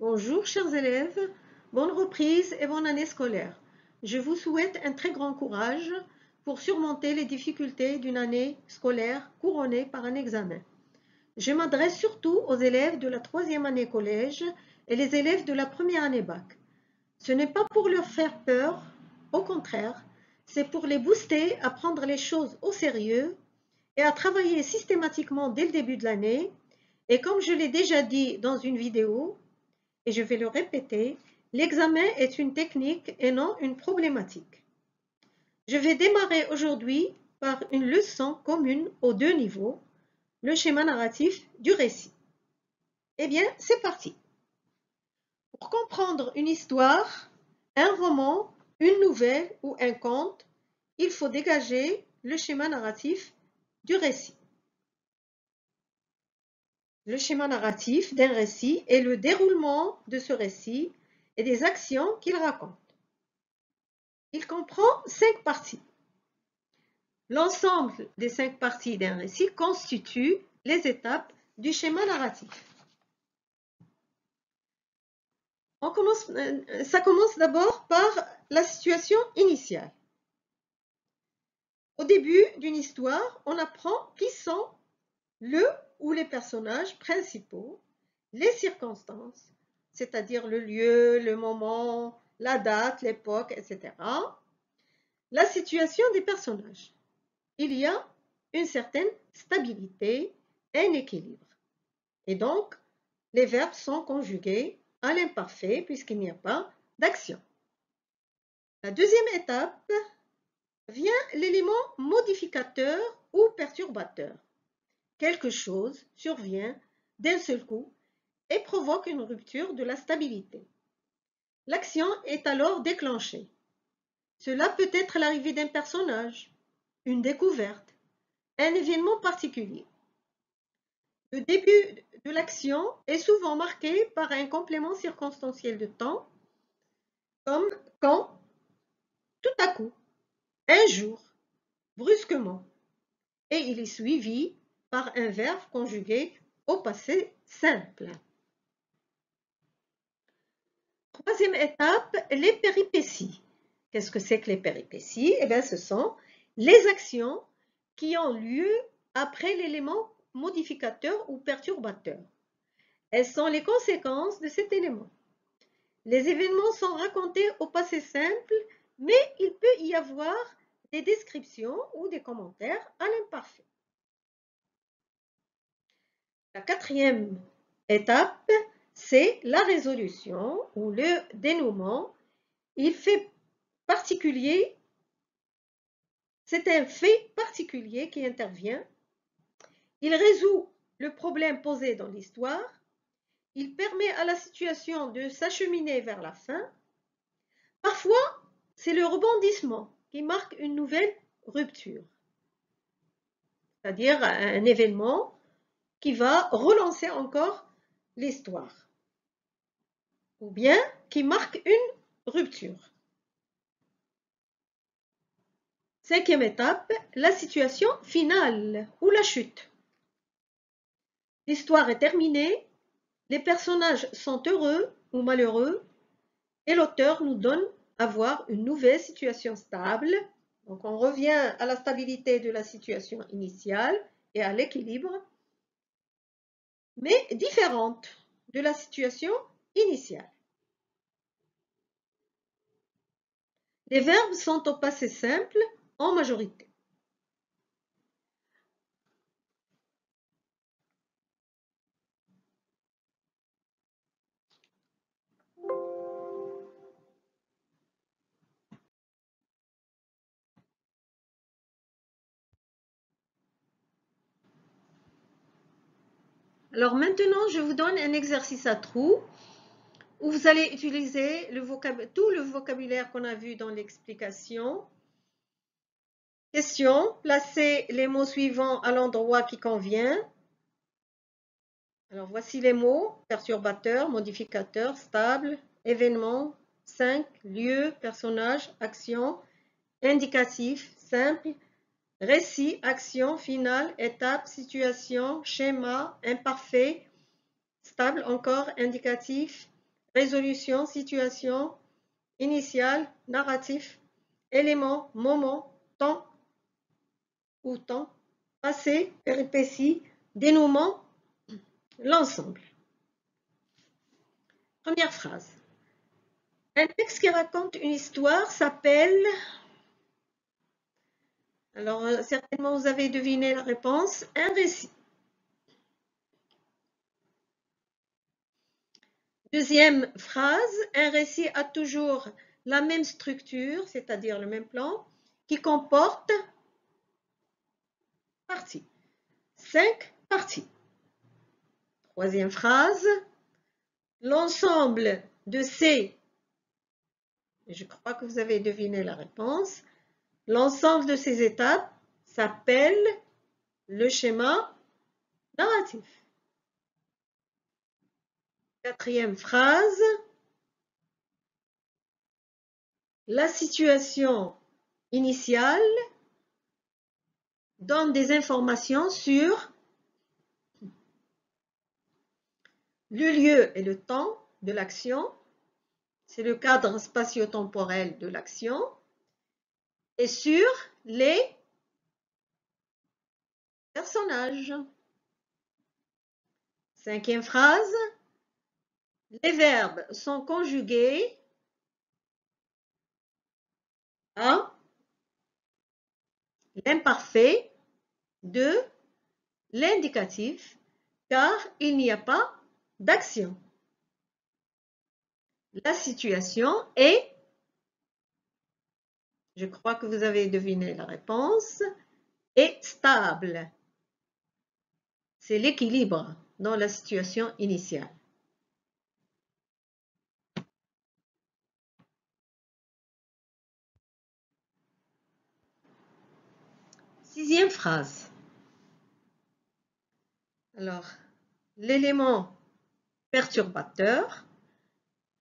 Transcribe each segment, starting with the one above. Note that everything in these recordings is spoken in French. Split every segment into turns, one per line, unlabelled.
Bonjour chers élèves, bonne reprise et bonne année scolaire. Je vous souhaite un très grand courage pour surmonter les difficultés d'une année scolaire couronnée par un examen. Je m'adresse surtout aux élèves de la troisième année collège et les élèves de la première année bac. Ce n'est pas pour leur faire peur, au contraire, c'est pour les booster à prendre les choses au sérieux et à travailler systématiquement dès le début de l'année. Et comme je l'ai déjà dit dans une vidéo, et je vais le répéter, l'examen est une technique et non une problématique. Je vais démarrer aujourd'hui par une leçon commune aux deux niveaux, le schéma narratif du récit. Eh bien, c'est parti. Pour comprendre une histoire, un roman, une nouvelle ou un conte, il faut dégager le schéma narratif du récit. Le schéma narratif d'un récit est le déroulement de ce récit et des actions qu'il raconte. Il comprend cinq parties. L'ensemble des cinq parties d'un récit constitue les étapes du schéma narratif. Euh, ça commence d'abord par la situation initiale. Au début d'une histoire, on apprend qui sont le ou les personnages principaux, les circonstances, c'est-à-dire le lieu, le moment, la date, l'époque, etc. La situation des personnages. Il y a une certaine stabilité, un équilibre. Et donc, les verbes sont conjugués à l'imparfait puisqu'il n'y a pas d'action. La deuxième étape vient l'élément modificateur ou perturbateur quelque chose survient d'un seul coup et provoque une rupture de la stabilité. L'action est alors déclenchée. Cela peut être l'arrivée d'un personnage, une découverte, un événement particulier. Le début de l'action est souvent marqué par un complément circonstanciel de temps, comme quand, tout à coup, un jour, brusquement, et il est suivi par un verbe conjugué au passé simple. Troisième étape, les péripéties. Qu'est-ce que c'est que les péripéties? Eh bien, ce sont les actions qui ont lieu après l'élément modificateur ou perturbateur. Elles sont les conséquences de cet élément. Les événements sont racontés au passé simple, mais il peut y avoir des descriptions ou des commentaires à l'imparfait. La quatrième étape, c'est la résolution ou le dénouement. Il fait particulier, c'est un fait particulier qui intervient. Il résout le problème posé dans l'histoire. Il permet à la situation de s'acheminer vers la fin. Parfois, c'est le rebondissement qui marque une nouvelle rupture, c'est-à-dire un événement qui va relancer encore l'histoire ou bien qui marque une rupture. Cinquième étape, la situation finale ou la chute. L'histoire est terminée, les personnages sont heureux ou malheureux et l'auteur nous donne à voir une nouvelle situation stable. Donc on revient à la stabilité de la situation initiale et à l'équilibre mais différente de la situation initiale. Les verbes sont au passé simple en majorité. Alors maintenant, je vous donne un exercice à trous où vous allez utiliser tout le vocabulaire qu'on a vu dans l'explication. Question, placez les mots suivants à l'endroit qui convient. Alors voici les mots, perturbateur, modificateur, stable, événement, 5, lieu, personnage, action, indicatif, simple, Récit, action, finale, étape, situation, schéma, imparfait, stable encore, indicatif, résolution, situation, initial, narratif, élément, moment, temps ou temps, passé, péripétie, dénouement, l'ensemble. Première phrase. Un texte qui raconte une histoire s'appelle... Alors, euh, certainement, vous avez deviné la réponse. Un récit. Deuxième phrase, un récit a toujours la même structure, c'est-à-dire le même plan, qui comporte parties. Cinq parties. Troisième phrase, l'ensemble de ces, je crois que vous avez deviné la réponse, l'ensemble de ces étapes s'appelle le schéma narratif. Quatrième phrase, la situation initiale donne des informations sur le lieu et le temps de l'action, c'est le cadre spatio-temporel de l'action, et sur les personnages. Cinquième phrase, les verbes sont conjugués à l'imparfait de l'indicatif car il n'y a pas d'action. La situation est, je crois que vous avez deviné la réponse, est stable. C'est l'équilibre dans la situation initiale. Sixième phrase. Alors, l'élément perturbateur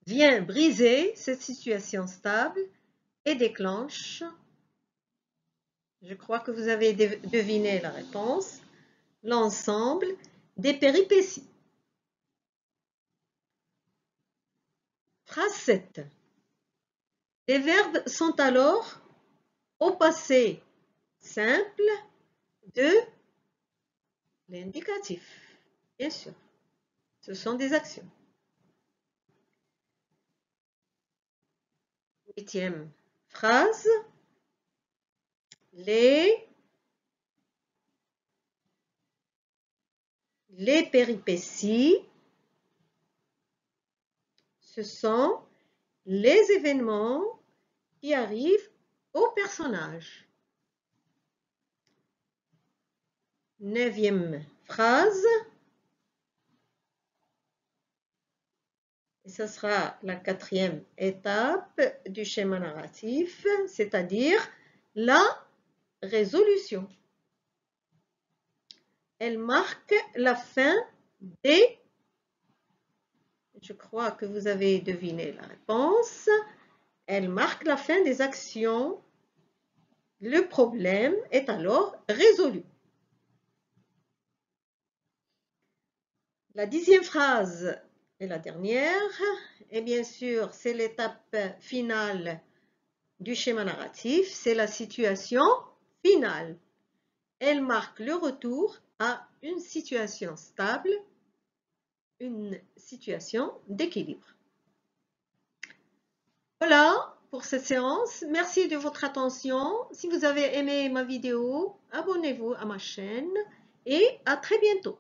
vient briser cette situation stable et déclenche, je crois que vous avez deviné la réponse, l'ensemble des péripéties. Phrase 7. Les verbes sont alors au passé simple de l'indicatif. Bien sûr, ce sont des actions. Huitième Les, les péripéties, ce sont les événements qui arrivent au personnage. Neuvième phrase. Ce sera la quatrième étape du schéma narratif, c'est-à-dire la résolution. Elle marque la fin des... Je crois que vous avez deviné la réponse. Elle marque la fin des actions. Le problème est alors résolu. La dixième phrase est la dernière. Et bien sûr, c'est l'étape finale du schéma narratif. C'est la situation finale. Elle marque le retour à une situation stable, une situation d'équilibre. Voilà pour cette séance. Merci de votre attention. Si vous avez aimé ma vidéo, abonnez-vous à ma chaîne et à très bientôt.